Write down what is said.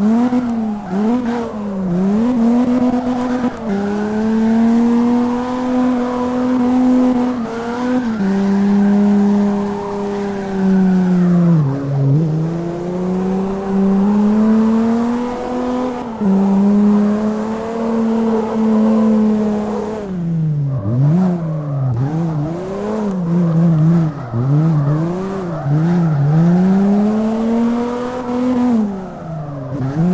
うん。Mm-hmm.